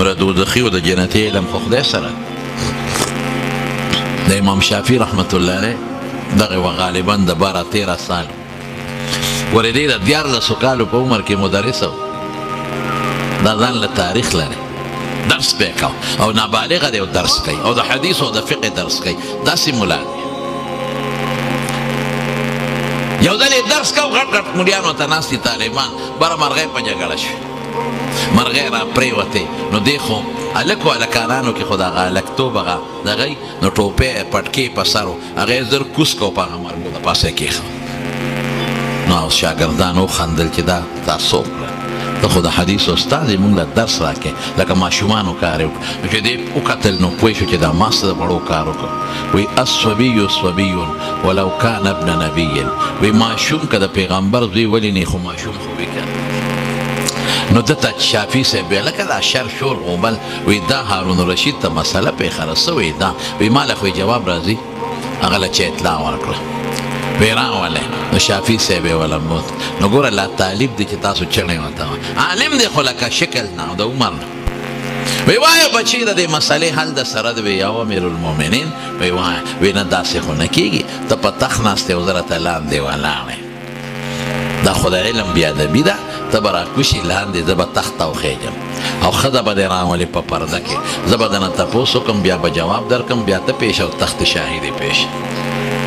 نو د دوزخي او د جنتي علم خو خدای سره د امام شافعي رحمت الله علیه دغه و غالبا د 12 13 سال ورې دی د 14 کالو په عمر کې مدرس و دا ځان له تاریخ لري درس به کاو او نابالغ دی درس کوي او د حدیث او د فقه درس کوي دا سي مولا یو ځل درس کاو غټ غټ مليانو ته ناس دي طالبان بر مرغې په جګړه شي مرغې را پریوتې نو دی خو هلک و هلکانانو کې خو د هغه هلکتوب هغه دغه یې نو ټوپی پټکې په سر و هغه یې زر کوس کو په هغه مرګو د پاسه کېښه نو هغه شاګردان وخندل چې دا تا څه وکړل ته خو د حدیث استاد یې موږ له درس راکړې لکه ماشومانو کار یې وکړو چې دی وکتل نو پوه شو چې دا ما څه د بړو کار وکړو وایي الصبي صبي ولو کان ابن نبي وایي ماشوم که د پیغمبر زوی ولې نه خو ماشوم نو دته شافی صاحب ویل کله شر شور غوبل وی دا هارون رشید ته مسله په خره سوې دا وی مال خو جواب راځي هغه لا چې اطلاع ورکړه ویرا وله نو شافی صاحب ولا موت نو ګور الله طالب دي چې تاسو چړې وتا عالم دي خلک شکل نه د عمر وی وای بچی د دې مسلې حل د سره د وی او امیر المؤمنین وی وای وی نه داسې خو نه کیږي ته په تخناسته وزارت اعلان دی ولاړ دا خو د علم بیا ادبي ده ته به راکوشي لاندې زه به تخت ته وخېږم او ښځه به دې راولې په پرده کې زه به درنه تپوس وکړم بیا به جواب درکړم بیا ته پېښ او تخت شاهي دې پېښ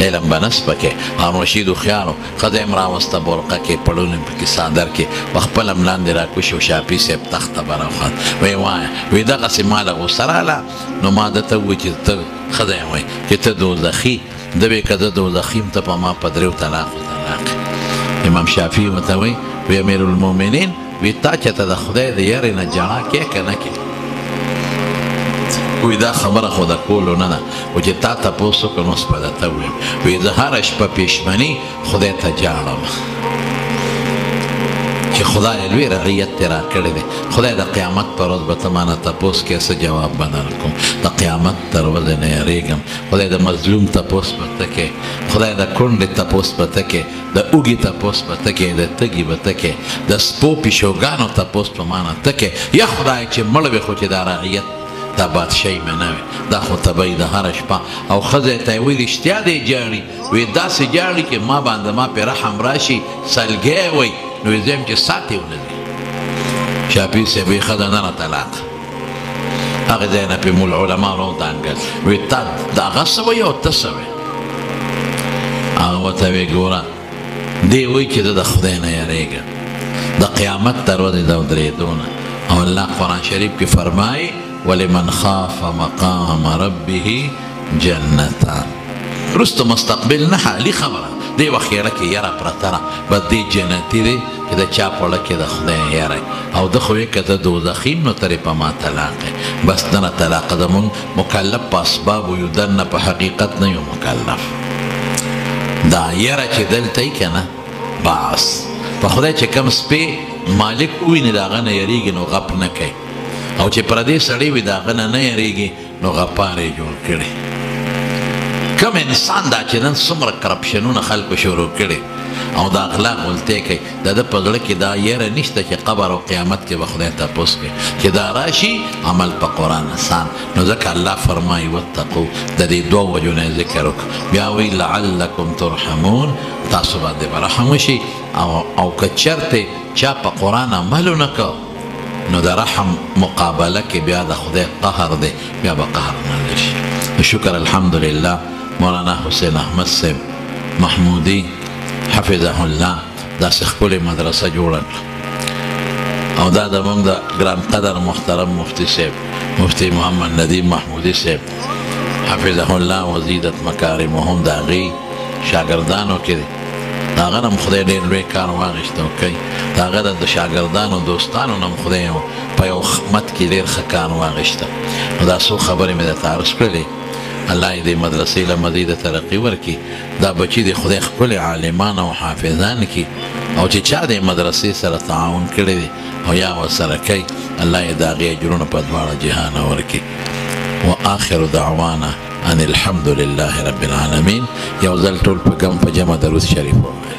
علم به نه سپکې هارون رشید هوښیار و ښځه یې هم راوسته برقه کې پړون یې پکې څادر کې په خپل هم لاندې راکوش او شاپي صاحب تخت ته به راوخت ویې وایه وایي دغسې ما له غوسه راله نو ما ده ته وویل چې ته ښځه یې وایي چې ته دوزخي ده وی که زه دوزخ یم ته په ما په دریو طلاقو طلاق یې. امام شافعي ورته وایي، وی امیرالمومنین! وی تا چې ته د خدای د یرې نه ژړا کې که نه کې؟ وی دا خبره خو د کولو نه ده، خو چې تا تپوس وکړ نو اوس به درته ووایم. وی زه هره شپه پیشمني خدای ته ژاړم چې خدایه لوی رعیت دې راکړی دی، خدای د قیامت پر ورځ به ته مانه تپوس کې څه جواب به درکړم؟ د قیامت تر ورځې نه یریږم. خدای د مظلوم تپوس په ته کې خدای د کونډې تپوس په ته کې د اوږي تپوس په ته کې د تګي په ته کې د سپو پیشوګانو تپوس په معنا ته کې یا خدای چې مړ وي خو چې دا رعیت دا بادشاهي مې نه وي دا خو طبعي ده هره شپه او ښځې ته یې وایي رښتیا دی جاړي وایي داسې جاړي چې ما باندې ما پرې رحم راشي سلګی وایي نو یې زه چې ساتې ونه ځي شاپي صاحب یې ښځه نه راته لاړه هغه ځای نه په مول علما رو دانګل وی تا دا غسو یو تسوي هغه وته وی ګورا دی وی چې د خدای نه یریږي د قیامت تر ورځې دا درې دونه او الله قران شریف کې فرمایي ولمن خاف مقام ربه جنتا رستو مستقبل نه حالي خبره دی وخیره کې یاره پرته را به دی جنتی دی چې د چا په لکه د خدای یاره او د خو کې ته دوزخی نو ترې په ما طلاق بس دنه طلاق د مون مکلف په اسباب یو دنه په حقیقت نه یو مکلف دا یاره چې دلته کنه باس په خدای چې کم سپې مالک ویني دا غنه یریږي نو غپ نه کوي او چې پردې سړی وي دا غنه نه یریږي نو غپار یې جوړ کړی کم انسان دا چې نن څومره کرپشنونه خلکو شروع کړي او دا غلا غلطۍ کوي د ده په زړه کې دا یره نشته چې قبر او قیامت کې به خدای تپوس کوي چې دا راشي عمل په قرآن آسان نو ځکه الله فرمایي واتقو د دې دوه وجو نه ذکر وکړه بیا وایي لعلکم ترحمون تاسو باندې به رحم وشي او او که چرته چا په قرآن عمل ونه کړ نو د رحم مقابله کې بیا د خدای قهر دی بیا به قهر منل شي شکر الحمدلله مولانا حسین احمد صاحب محمودي حفظه الله داسې ښکلې مدرسه جوړه او دا د موږ د ګران قدر محترم مفتی صاحب مفتی محمد ندیم محمودي صاحب حفظه الله وزیدت مکارمهم د هغې شاګردانو کې دی دا غره هم خدای ډېر لوی کار واغېست او کوي د هغه د شاګردانو دوستانو نه هم خدای په یو خدمت کې ډېر ښه کار واغېسته نو دا څو خبرې مې درته عرض کړلې الله یې دې مدرسې له مزیده ترقي ورکړي دا بچي دې خدای ښکلي عالمان او حافظان کړي او چې چا دې مدرسې سره تعاون کړی دی او یا ورسره کوي الله یې د هغې اجرونه په دواړه جهانه ورکړي وآخر دعوانا ان الحمدلله رب العالمين يو ځل ټول په ګم په جمع درود شريف ووايئ.